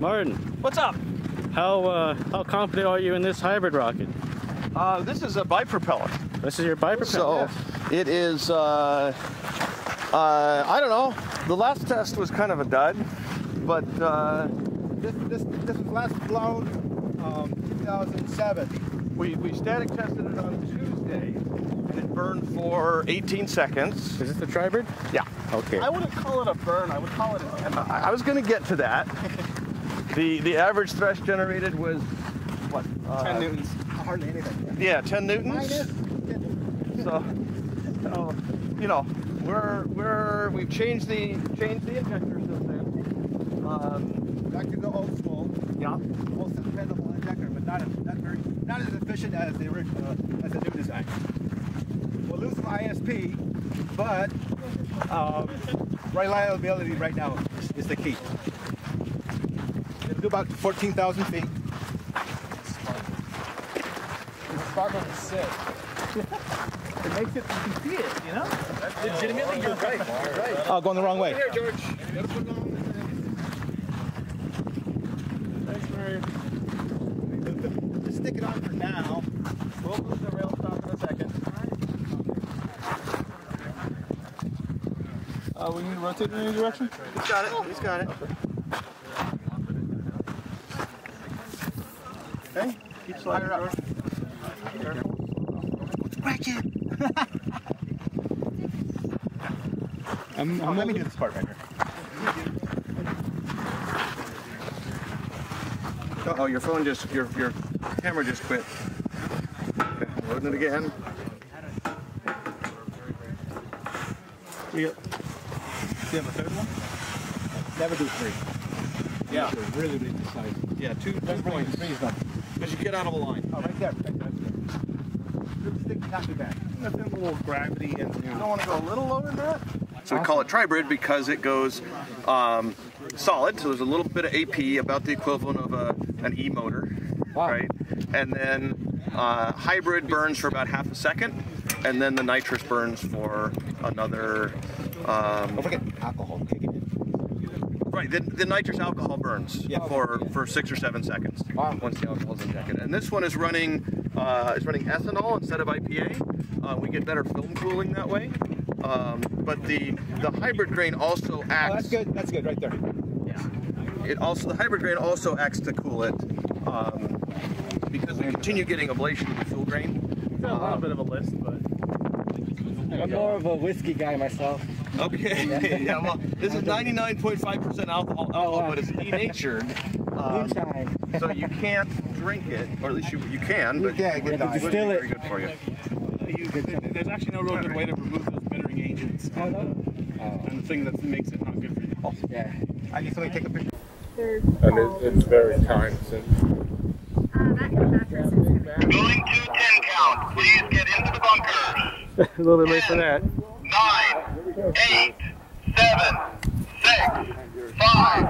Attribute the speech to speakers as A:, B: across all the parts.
A: Martin,
B: What's up?
A: how uh, how confident are you in this hybrid rocket?
B: Uh, this is a bipropeller.
A: This is your bipropeller.
B: So it is, uh, uh, I don't know. The last test was kind of a dud, but uh,
C: This, this, this was last flown um, 2007.
B: we, we static tested it on Tuesday and it burned for 18 seconds.
A: Is this the tribrid?
B: Yeah.
A: Okay.
C: I wouldn't call it a burn. I would call it a
B: I, I was going to get to that. The the average thrust generated was what? Uh,
C: 10 newtons. Hardly anything.
B: Yeah, 10 newtons.
C: Minus.
B: So, so, you know, we're we're we've changed the changed the injector since then. Um,
C: Back to the old school.
B: yeah.
C: Most dependable injector, but not, as- not very, not as efficient as the original, uh, as the new design. We'll lose some ISP, but um, reliability right now is, is the key. It'll do about 14,000 feet.
D: Sparkle is sick. it makes it, you can see it, you know? Legitimately, you're right. You're right.
C: Oh, going the wrong way.
D: Here, George. Gotta put it on. Thanks, Mary.
C: Just stick it on for now.
D: We'll move the rail stop in a second. Uh, we need to rotate in any direction?
B: He's got it. He's got it. Okay. Keep sliding up.
C: I'm, let me do this part right here.
B: Oh, your phone just your your camera just quit. Okay, loading it again.
C: Do you have a third one? Never do three.
B: Yeah.
C: Really, really precise.
B: Yeah, two two points.
C: Three's done.
B: Because you get out of a line.
C: Oh, right there. Right there. Good stick, not too bad.
D: A little gravity and.
B: You don't want to go a little lower than that? So we call it tribrid because it goes um, solid. So there's a little bit of AP, about the equivalent of a, an E motor, right? And then uh, hybrid burns for about half a second, and then the nitrous burns for another. Um,
C: Don't forget alcohol kicking in.
B: Right, the, the nitrous alcohol burns
C: Yeah.
B: for, for six or seven seconds
C: Wow.
B: once the alcohol is injected. And this one is running uh, is running ethanol instead of IPA. Uh, we get better film cooling that way. Um, but the the hybrid grain also
C: Oh,
B: acts.
C: that's good. That's good right there. Yeah.
B: It also the hybrid grain also acts to cool it um, because we continue getting ablation of the fuel grain.
D: a little bit of a list, but.
E: I'm more of a whiskey guy myself.
B: Okay. yeah. Well, this is 99.5% alcohol, alcohol but it's denatured. Um, so you can't drink it, or at least you you can, but
C: Yeah, good
B: it
C: dog.
B: wouldn't be
E: Distill it.
B: very good for you.
D: There's actually no real good way to remove those bittering agents.
E: Oh, no?
D: And the thing that makes it not good for you.
E: Yeah.
C: I need somebody to take a picture.
F: And it, it's very kind. Since
G: Going to 10 count. Please get into the bunkers.
A: a little bit late for that.
G: Nine, eight, seven, six, five,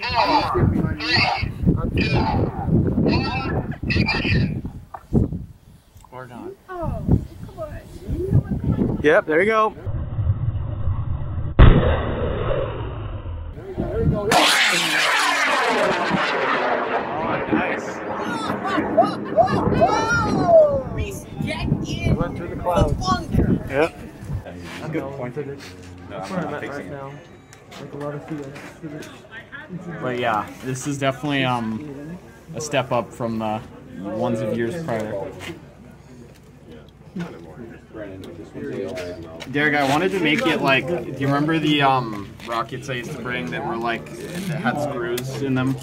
G: four, three, two, one, ignition.
D: Or not.
A: Yep, there you go.
D: Nice.
A: Went through the clouds. Yep.
H: But yeah, this is definitely um a step up from the ones of years prior. Derek, I wanted to make it like, do you remember the um rockets I used to bring that were like that had screws in them,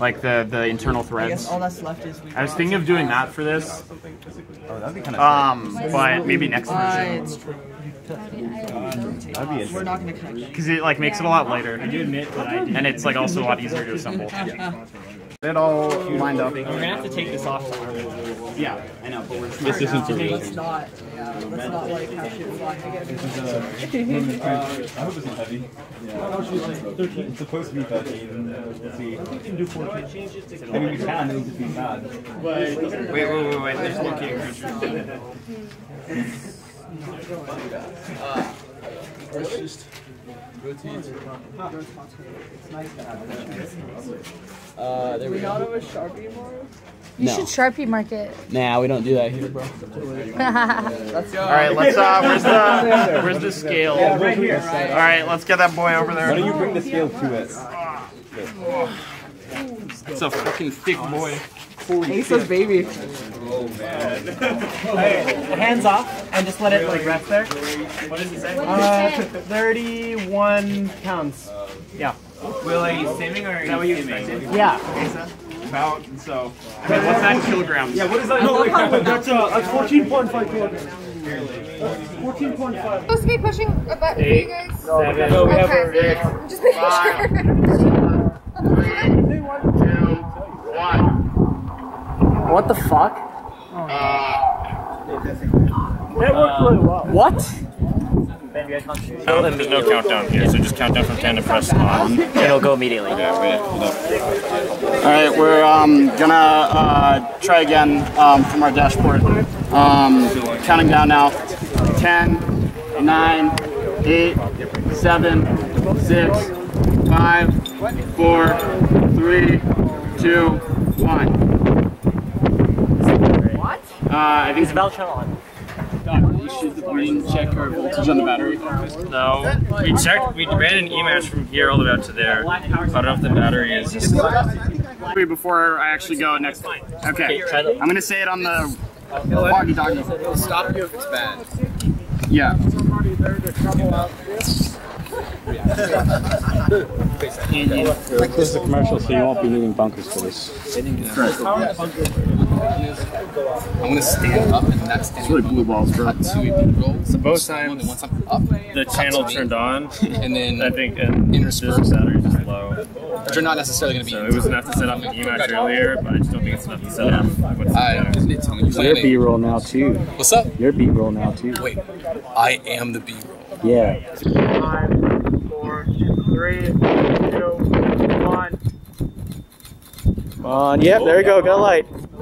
H: like the the internal threads?
I: All that's left is
H: I was thinking of doing that for this,
C: Oh, that'd be kind of.
H: um, but maybe next version
I: it's true.
C: That'd be
I: We're not gonna connect.
H: because it like makes it a lot lighter. I do admit that I and it's like also a lot easier to assemble. It all lined up. We're gonna have to take this off tomorrow. Yeah, I know, but we're
D: This isn't for.
I: Let's not. Yeah, let's not like have shit fly together.
F: Uh, I hope it's not heavy. Yeah. It's supposed to be 13. We'll see. I think we can do 14. I mean, we can, it'll just be bad.
H: Wait, wait, wait, wait, wait. There's looking creatures.
F: It's just rotates.
I: Uh, there we go.
J: You
I: No.
J: should Sharpie mark it.
I: Nah, we don't do that here, bro.
K: All right, let's uh, where's the where's the scale?
I: right here.
K: All right, let's get that boy over there.
L: Why don't you bring the scale to it?
K: It's a fucking thick boy.
I: Asa's baby.
K: Hands off and just let it like rest there. What does it say? Uh, 31 pounds. Yeah. Will I saving or is that what you expected? Yeah. Okay, about so. Okay, what's that kilograms? Yeah. What is that?
A: No, that's uh, that's 14.5 kilograms. 14.5.
J: supposed to be pushing a button for you guys?
K: Seven.
A: No, we have
J: Okay.
A: a.
J: Just making sure.
I: What the fuck?
A: That worked really well.
I: What?
K: There's no countdown here, so just count down from 10 to press on. It'll go immediately.
H: All right, we're um, gonna uh, try again um, from our dashboard. Um, counting down now. 10, 9, 8, 7, 6, 5, 4, 3, 2, 1.
J: What?
H: Uh, I think
K: Is the bell channel on?
H: we should we check our voltage on the battery.
K: No. We checked, we ran an e-match from here all the way out to there. I don't know if the battery is.
H: Before I actually go next. Okay, I'm gonna say it on the walkie talkie.
F: It'll stop you if it's bad.
H: Yeah.
A: This is a commercial, so you won't be needing bunkers for this.
F: I'm gonna stand up and that's
H: It's really blue balls, bro.
F: cut to a B-roll.
K: So both
F: Someone that
K: times
F: wants something up,
K: the channel turned on,
F: and then
K: I think, uh, and this
F: interspersed.
K: battery's just low.
F: You're not necessarily gonna be.
K: So it was enough to set up an e-match earlier, but I just don't think it's enough to set up what's
F: I
K: there.
F: isn't it telling you
A: You're? B-roll now too.
F: What's up?
A: You're B-roll now too.
F: Wait, I am the B-roll.
A: Yeah.
K: Five, four, three, two, one.
A: Come on. Yep. There you go. Got light.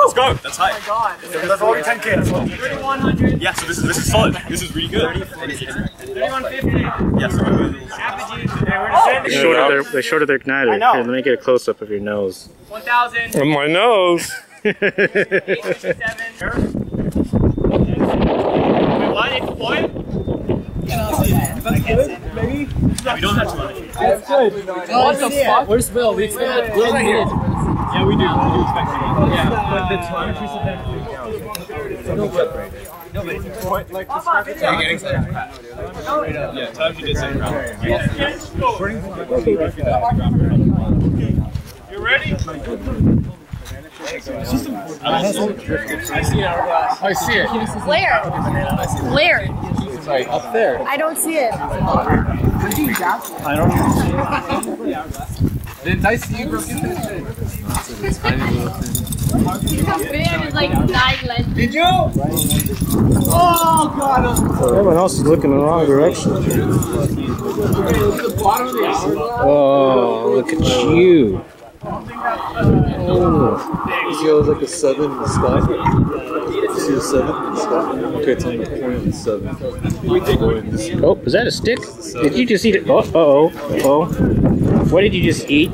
L: Let's go. That's high.
K: Oh my god.
L: That's already 10k.
K: 3,100.
L: Yeah. So this is this is solid. This is really good.
K: 3,150.
L: Yes.
K: Apogee. Okay, we're just oh!
A: They shorted their, they shorted their igniter.
H: I know.
A: Here, let me get a close up of your nose.
K: 1,000.
A: On my nose.
K: 857. Wait, why they deploy?
L: We don't have to.
I: What the fuck? Where's Bill? We expect Bill right here.
L: Yeah, we do. We do expect to. Yeah. But the telemetry said that. Yeah, telemetry did say crap.
K: You ready?
F: I see an hourglass. I see it.
J: Where? Where?
F: Sorry, up there.
J: I don't see it.
F: Didn't I see you broke into the
J: is like nine length.
F: Did you? Oh god!
A: Everyone else is looking the wrong direction. Oh, look at you.
L: You see, I like a seven in the sky. You see a seven in the sky? Okay, tell me the point of the seven.
A: Oh, was that a stick? Did you just eat it? Oh, uh oh. Uh oh. What did you just eat?